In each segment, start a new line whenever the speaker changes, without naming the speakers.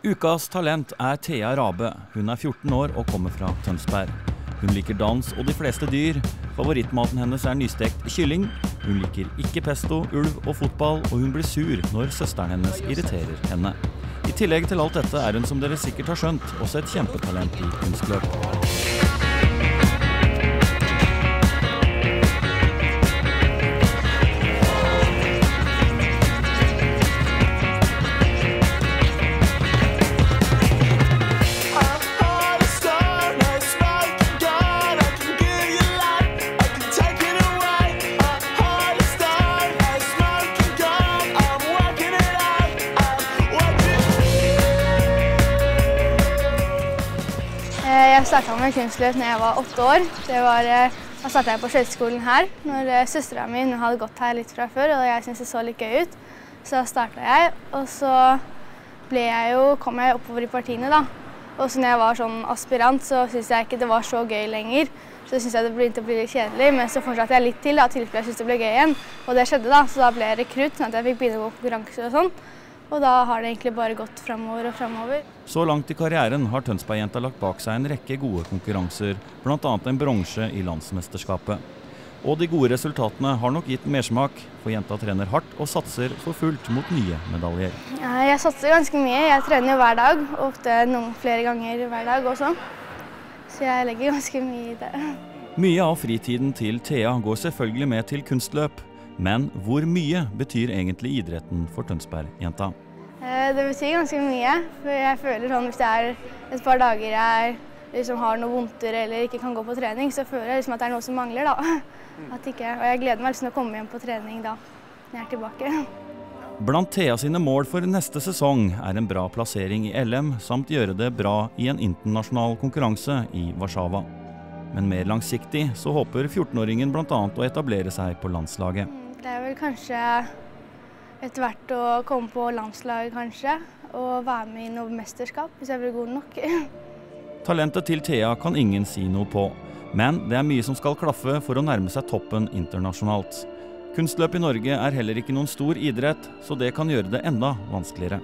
Ukas talent er Thea Rabe. Hun er 14 år og kommer fra Tønsberg. Hun liker dans og de fleste dyr. Favorittmaten hennes er nystekt kylling. Hun liker ikke pesto, ulv og fotball, og hun blir sur når søsteren hennes irriterer henne. I tillegg til alt dette er hun, som dere sikkert har skjønt, også et kjempetalent i kunstløp.
Jeg starta med kunstløp da jeg var åtte år. Var, eh, da starta jeg på skøyteskolen her. Når Søstera mi hadde gått her litt fra før, og jeg syntes det så litt gøy ut. Så da starta jeg, og så jeg jo, kom jeg oppover i partiene. da. Og så når jeg var sånn aspirant, så syntes jeg ikke det var så gøy lenger. Så syntes jeg det begynte å bli litt kjedelig, men så fortsatte jeg litt til da, tilfelle jeg syntes det ble gøy igjen. Og det skjedde, da, så da ble jeg rekrutt, sånn at jeg fikk begynne å på konkurranser og sånn. Og da har det egentlig bare gått framover og framover.
Så langt i karrieren har Tønsberg-jenta lagt bak seg en rekke gode konkurranser, bl.a. en bronse i landsmesterskapet. Og de gode resultatene har nok gitt mersmak, for jenta trener hardt og satser for fullt mot nye medaljer.
Jeg satser ganske mye. Jeg trener hver dag, ofte noen flere ganger hver dag også. Så jeg legger ganske mye i det.
Mye av fritiden til Thea går selvfølgelig med til kunstløp. Men hvor mye betyr egentlig idretten for Tønsberg-jenta?
Eh, Det betyr ganske mye. For jeg føler sånn hvis det er et par dager jeg liksom har noe vondter eller ikke kan gå på trening, så føler jeg liksom at det er noe som mangler, da. At ikke, og jeg gleder meg liksom til å komme hjem på trening da, når jeg er tilbake.
Blant Thea sine mål for neste sesong er en bra plassering i LM, samt gjøre det bra i en internasjonal konkurranse i Warszawa. Men mer langsiktig så håper 14-åringen bl.a. å etablere seg på landslaget.
Det er vel kanskje etter hvert å komme på landslaget, kanskje. Og være med i noe mesterskap, hvis jeg blir god nok.
Talentet til Thea kan ingen si noe på, men det er mye som skal klaffe for å nærme seg toppen internasjonalt. Kunstløp i Norge er heller ikke noen stor idrett, så det kan gjøre det enda vanskeligere.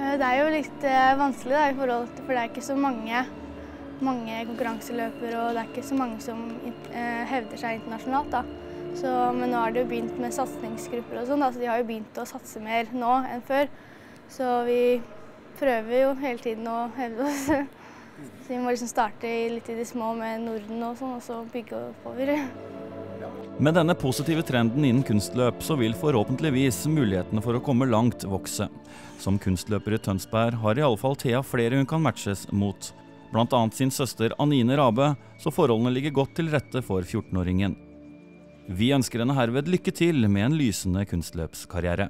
Eh, Det er jo litt eh, vanskelig, da, i forhold til, for det er ikke så mange, mange konkurranseløpere, og det er ikke så mange som eh, hevder seg internasjonalt. da. Så, men nå har det jo begynt med satsingsgrupper og sånn, så de har jo begynt å satse mer nå enn før. Så vi prøver jo hele tiden å hevde oss. Så vi må liksom starte litt i det små med Norden og sånn, og så bygge oppover.
Med denne positive trenden innen kunstløp så vil forhåpentligvis mulighetene for å komme langt vokse. Som kunstløper i Tønsberg har i alle fall Thea flere hun kan matches mot. Bl.a. sin søster Anine Rabe, så forholdene ligger godt til rette for 14-åringen. Vi ønsker henne herved lykke til med en lysende kunstløpskarriere.